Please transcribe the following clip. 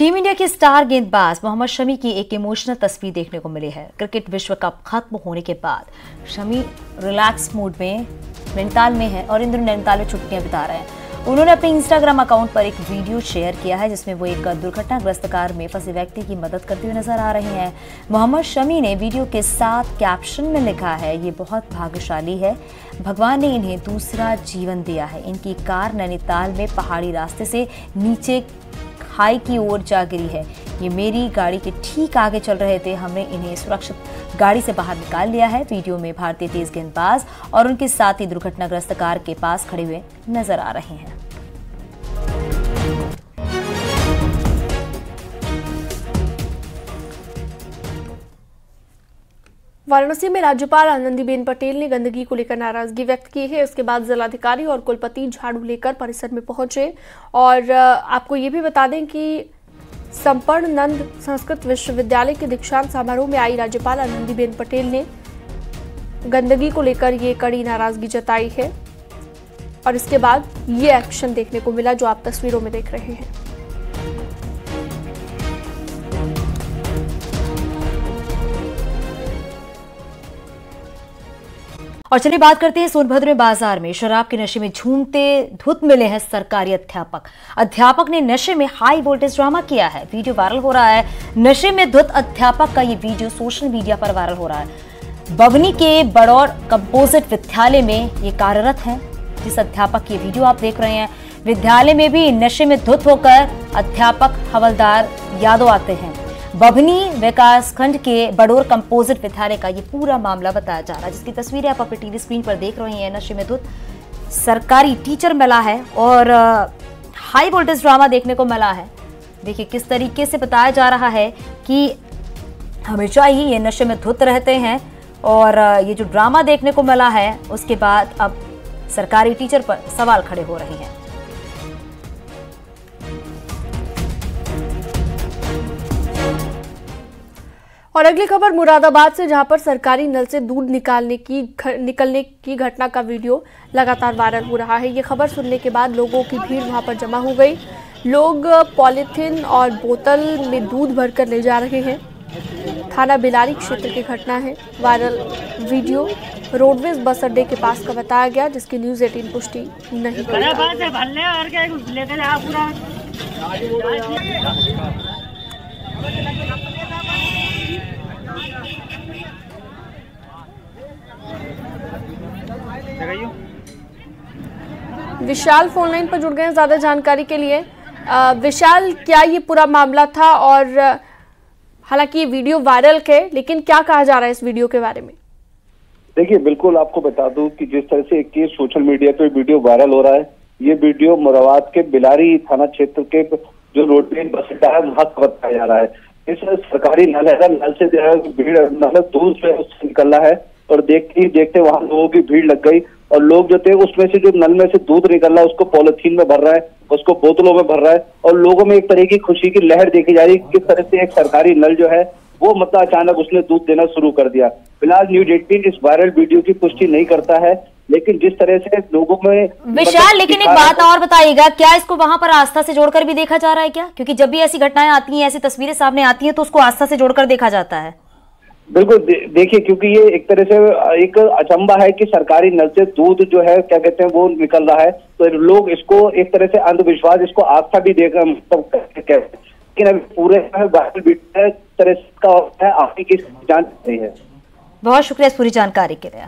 Team India के star गेंदबाज मोहम्मद शमी की एक इमोशनल तस्वीर देखने को मिली है। क्रिकेट विश्व कप खत्म होने के बाद शमी रिलैक्स मूड में, नैनीताल में है और इन दिनों नैनीताल में छुट्टियाँ बिता रहे हैं। उन्होंने अपने इंस्टाग्राम अकाउंट पर एक वीडियो शेयर किया है, जिसमें वो एक दुर्घटनाग्रस्त कार में फंसे व्यक्ति की मदद करते हुए नज़र आ रहे हैं। मोहम्मद शमी ने वीडियो के साथ कैप्शन में लिखा है, ये बहुत भाग्यशाली है। भगवान ने इन्हें दूसरा जीवन दिया है। इनकी कार नैनीताल में पहाड़ी रास्ते से नीचे खाई की ओर जा गिरी है। ये मेरी गाड़ी के ठीक आगे चल रहे थे। हमने इन्हें सुरक्षित गाड़ी से बाहर निकाल लिया है। वीडियो में भारतीय तेज गेंदबाज और उनके साथ दुर्घटनाग्रस्त कार के पास खड़े हुए नज़र आ रहे हैं। वाराणसी में राज्यपाल आनंदीबेन पटेल ने गंदगी को लेकर नाराज़गी व्यक्त की है। उसके बाद जिलाधिकारी और कुलपति झाड़ू लेकर परिसर में पहुँचे। और आपको ये भी बता दें कि संपर्ण नंद संस्कृत विश्वविद्यालय के दीक्षांत समारोह में आई राज्यपाल आनंदीबेन पटेल ने गंदगी को लेकर ये कड़ी नाराज़गी जताई है। और इसके बाद ये एक्शन देखने को मिला जो आप तस्वीरों में देख रहे हैं। और चलिए बात करते हैं सोनभद्र में बाज़ार में। शराब के नशे में झूमते धुत मिले हैं सरकारी अध्यापक। अध्यापक ने नशे में हाई वोल्टेज ड्रामा किया है। वीडियो वायरल हो रहा है। नशे में धुत अध्यापक का ये वीडियो सोशल मीडिया पर वायरल हो रहा है। बवनी के बड़ौर कंपोजिट विद्यालय में ये कार्यरत है। जिस अध्यापक की वीडियो आप देख रहे हैं, विद्यालय में भी नशे में धुत होकर अध्यापक हवलदार यादव आते हैं। बभनी विकास खंड के बडोर कंपोजिट विद्यालय का ये पूरा मामला बताया जा रहा है, जिसकी तस्वीरें आप अपने टीवी स्क्रीन पर देख रहे हैं। नशे में धुत सरकारी टीचर मिला है और हाई वोल्टेज ड्रामा देखने को मिला है। देखिए, किस तरीके से बताया जा रहा है कि हमेशा ही ये नशे में धुत रहते हैं और ये जो ड्रामा देखने को मिला है, उसके बाद अब सरकारी टीचर पर सवाल खड़े हो रहे हैं। और अगली खबर मुरादाबाद से, जहाँ पर सरकारी नल से दूध निकालने की निकलने की घटना का वीडियो लगातार वायरल हो रहा है। ये खबर सुनने के बाद लोगों की भीड़ वहाँ पर जमा हो गई। लोग पॉलीथीन और बोतल में दूध भरकर ले जा रहे हैं। थाना बिलारी क्षेत्र की घटना है। वायरल वीडियो रोडवेज़ बस अड्डे के पास का बताया गया, जिसकी न्यूज़ एटीन पुष्टि नहीं विशाल फ़ोन लाइन पर जुड़ गए हैं ज़्यादा जानकारी के लिए। विशाल, क्या ये पूरा मामला था? और, हालाँकि ये वीडियो वायरल है, लेकिन क्या कहा जा रहा है इस वीडियो के बारे में? देखिए, बिल्कुल आपको बता दूँ कि जिस तरह से एक केस सोशल मीडिया पे वीडियो वायरल हो रहा है, ये वीडियो मुराबाद के बिलारी थाना क्षेत्र के जो रोडवेज़ बस अड्डा है, वहाँ का बताया जा रहा है। इस सरकारी नल है नल से जो है, भीड़ मतलब दूर से निकल रहा है। और देखते ही देखते वहाँ लोगों की भीड़ लग गई और लोग जो थे उसमें से जो नल में से दूध निकल रहा है उसको पॉलिथीन में भर रहा है उसको बोतलों में भर रहा है और लोगों में एक तरह की खुशी की लहर देखी जा रही है किस तरह से एक सरकारी नल जो है वो मतलब अचानक उसने दूध देना शुरू कर दिया। फ़िलहाल न्यूज़ एटीन इस वायरल वीडियो की पुष्टि नहीं करता है लेकिन जिस तरह से लोगों में विशाल मतलब लेकिन एक बात और बताइएगा क्या इसको वहाँ पर आस्था से जोड़कर भी देखा जा रहा है क्या? क्योंकि जब भी ऐसी घटनाएँ आती हैं ऐसी तस्वीरें सामने आती हैं तो उसको आस्था से जोड़कर देखा जाता है। बिल्कुल देखिए, क्योंकि ये एक तरह से एक अचंबा है कि सरकारी नल से दूध जो है, क्या कहते हैं, वो निकल रहा है। तो लोग इसको एक तरह से अंधविश्वास, इसको आस्था भी देकर मतलब लेकिन अभी पूरे तरह का है आपकी किस जान है। बहुत शुक्रिया इस पूरी जानकारी के लिए।